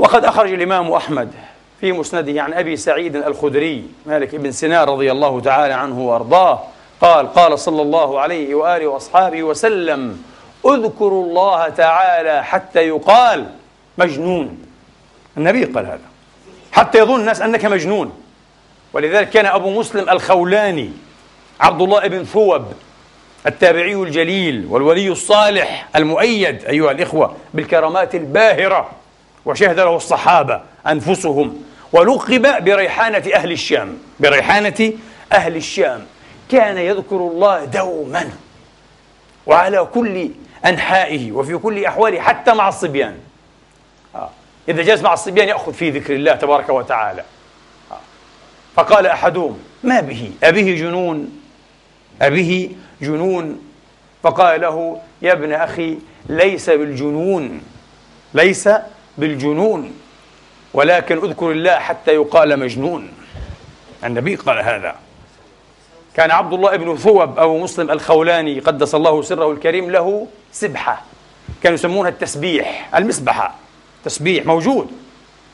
وقد أخرج الإمام أحمد في مسنده عن أبي سعيد الخدري مالك بن سنان رضي الله تعالى عنه وأرضاه قال قال صلى الله عليه وآله وأصحابه وسلم اذكروا الله تعالى حتى يقال مجنون. النبي قال هذا حتى يظن الناس أنك مجنون. ولذلك كان أبو مسلم الخولاني عبد الله بن ثوب التابعي الجليل والولي الصالح المؤيد أيها الإخوة بالكرامات الباهرة. وشهد له الصحابة أنفسهم ولقب بريحانة أهل الشام. بريحانة أهل الشام. كان يذكر الله دوما وعلى كل أنحائه وفي كل أحواله حتى مع الصبيان. آه. إذا جلس مع الصبيان يأخذ في ذكر الله تبارك وتعالى. آه. فقال أحدهم ما به؟ أبيه جنون؟ أبيه جنون؟ فقال له يا ابن أخي ليس بالجنون ليس بالجنون ولكن اذكر الله حتى يقال مجنون. النبي قال هذا. كان عبد الله بن ثوب أو مسلم الخولاني قدس الله سره الكريم له سبحة. كانوا يسمونها التسبيح المسبحة. تسبيح موجود.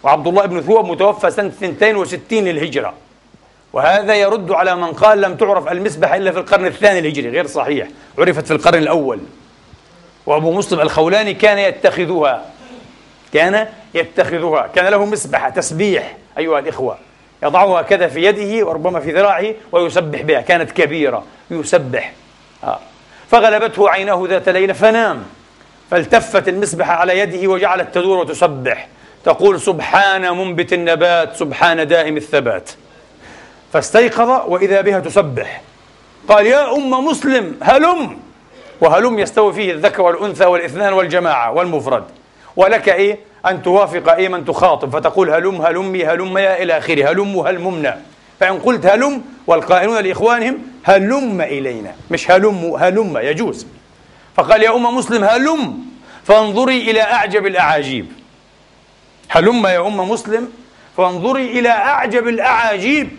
وعبد الله بن ثوب متوفى سنة 62 للهجرة. وهذا يرد على من قال لم تعرف المسبحة إلا في القرن الثاني الهجري غير صحيح. عرفت في القرن الأول. وأبو مسلم الخولاني كان يتخذها. كان يتخذها كان له مسبحة تسبيح أيها الإخوة. يضعها كذا في يده وربما في ذراعه ويسبح بها. كانت كبيرة. يسبح. آه. فغلبته عيناه ذات ليلة فنام. فالتفت المسبحة على يده وجعلت تدور وتسبح. تقول سبحان منبت النبات سبحان دائم الثبات. فاستيقظ وإذا بها تسبح. قال يا أم مسلم هلم. وهلم يستوي فيه الذكر والأنثى والإثنان والجماعة والمفرد. ولك إيه؟ أن توافق أي من تخاطب فتقول هلم هلمي هلم يا إلى آخره هلم هلممنا فإن قلت هلم والقائلون لإخوانهم هلم إلينا مش هلم هلم يجوز. فقال يا أم مسلم هلم فانظري إلى أعجب الأعاجيب. هلم يا أم مسلم فانظري إلى أعجب الأعاجيب.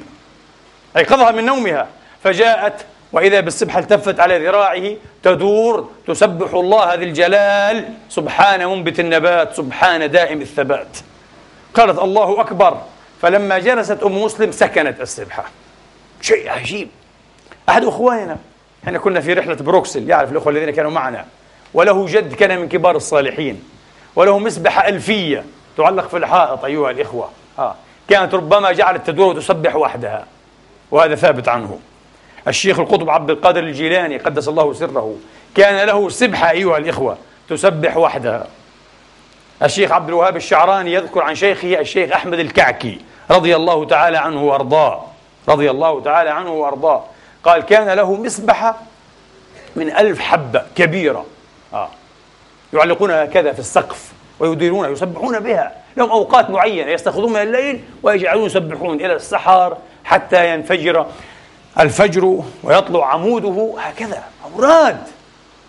أيقظها من نومها. فجاءت وإذا بالسبحة التفت على ذراعه تدور تسبح الله ذي الجلال سبحان منبت النبات سبحان دائم الثبات. قالت الله أكبر فلما جلست أم مسلم سكنت السبحة. شيء عجيب. أحد أخواننا إحنا كنا في رحلة بروكسل يعرف الأخوة الذين كانوا معنا. وله جد كان من كبار الصالحين. وله مسبحة ألفية تعلق في الحائط أيها الإخوة. آه. كانت ربما جعلت تدور وتسبح وحدها. وهذا ثابت عنه. الشيخ القطب عبد القادر الجيلاني قدس الله سره. كان له سبحة أيها الإخوة تسبح وحدها الشيخ عبد الوهاب الشعراني يذكر عن شيخه الشيخ أحمد الكعكي رضي الله تعالى عنه وأرضاه. رضي الله تعالى عنه وأرضاه. قال كان له مسبحة من ألف حبة كبيرة. آه. يعلقونها هكذا في السقف ويديرون يسبحون بها. لهم أوقات معينة يستخدمون من الليل ويجعلون يسبحون إلى السحر حتى ينفجر. الفجر ويطلع عموده هكذا. أوراد.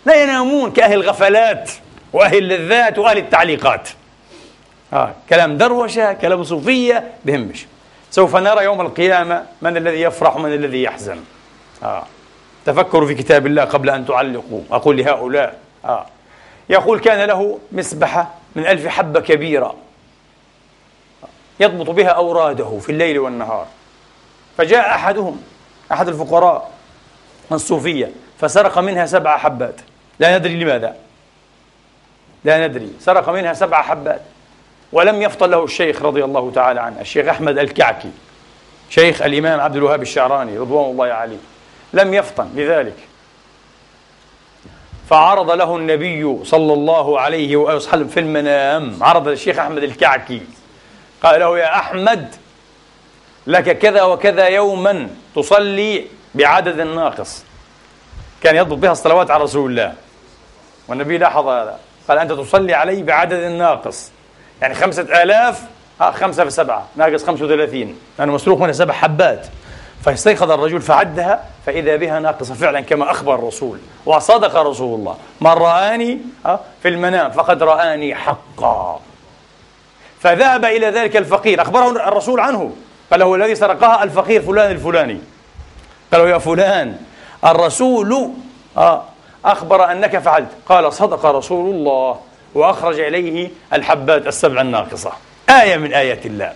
لا ينامون كأهل الغفلات وأهل اللذات وأهل التعليقات. آه. كلام دروشة كلام صوفية بهمش سوف نرى يوم القيامة من الذي يفرح ومن الذي يحزن. آه. تفكروا في كتاب الله قبل أن تعلقوا. أقول لهؤلاء. آه. يقول كان له مسبحة من ألف حبة كبيرة. يضبط بها أوراده في الليل والنهار. فجاء أحدهم أحد الفقراء الصوفية فسرق منها سبع حبات. لا ندري لماذا. لا ندري. سرق منها سبع حبات. ولم يفطن له الشيخ رضي الله تعالى عنه الشيخ أحمد الكعكي شيخ الإمام عبد الوهاب الشعراني رضوان الله عليه. لم يفطن لذلك. فعرض له النبي صلى الله عليه وسلم في المنام عرض الشيخ أحمد الكعكي. قال له يا أحمد لك كذا وكذا يوما تصلي بعدد ناقص. كان يضبط بها الصلوات على رسول الله. والنبي لاحظ هذا. قال أنت تصلي علي بعدد ناقص. يعني خمسة آلاف آه خمسة في سبعة. ناقص خمسة وثلاثين. لأنه مسروق منها سبع حبات. فاستيقظ الرجل فعدها فإذا بها ناقصة فعلا كما أخبر الرسول. وصدق رسول الله. من رآني؟ في المنام. فقد رآني حقا. فذهب إلى ذلك الفقير. أخبره الرسول عنه. قال له الذي سرقها الفقير فلان الفلاني. قال له يا فلان الرسول آه، أخبر أنك فعلت. قال صدق رسول الله وأخرج إليه الحبات السبع الناقصة. آية من آيات الله.